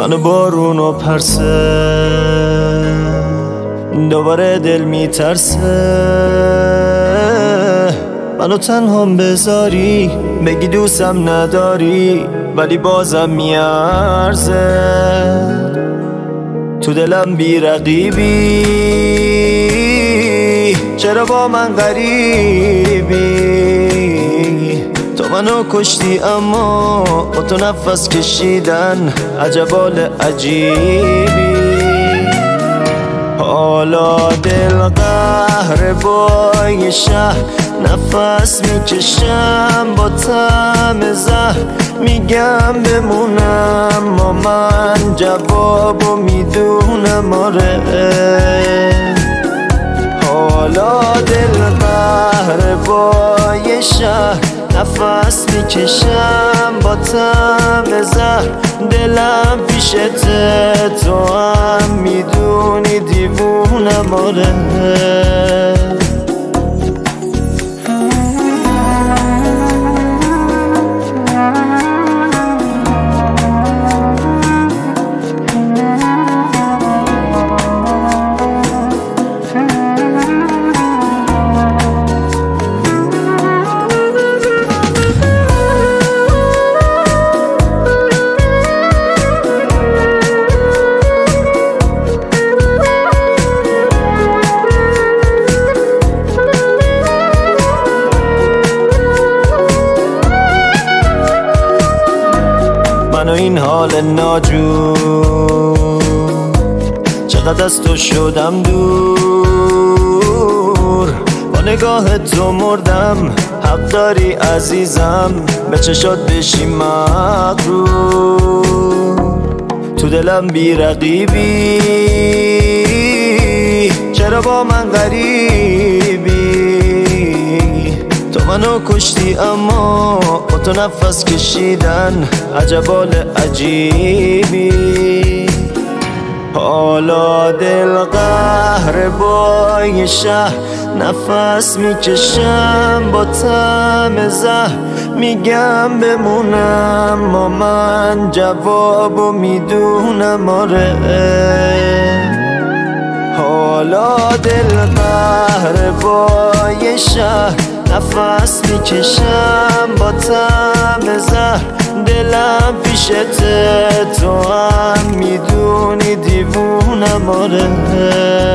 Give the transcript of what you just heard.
منو بارون و پرسه دوباره دل میترسه. منو تنها بذاری بگی دوستم نداری ولی بازم میارزه. تو دلم بی رقیبی چرا با من غریبی؟ منو کشتی اما تو نفس کشیدن عجبال عجیبی. حالا دل قهر بای شهر نفس می‌کشم با تم زهر میگم بمونم ما من جوابو می‌دونم آره. نفس می‌کشم با تم زهر. دلم پیشت تو هم. می‌دونی دیوونم آره. من و این حال ناجور. چقدر از تو شدم دور. با نگاه تو مردم حق داری عزیزم. به چشات بشی مغرور. تو دلم بی رقیبی. چرا با من غریبی؟ تو منو کشتی اما تو نفس کشیدن عجبال عجیبی. حالا دل قهر بای شهر نفس می‌کشم با تم زهر. میگم بمونم ما من جوابو می‌دونم آره. حالا دل قهر بای شهر نفس می‌کشم با تم زهر. دلم پیشت تو هم. می‌دونی دیوونم آره.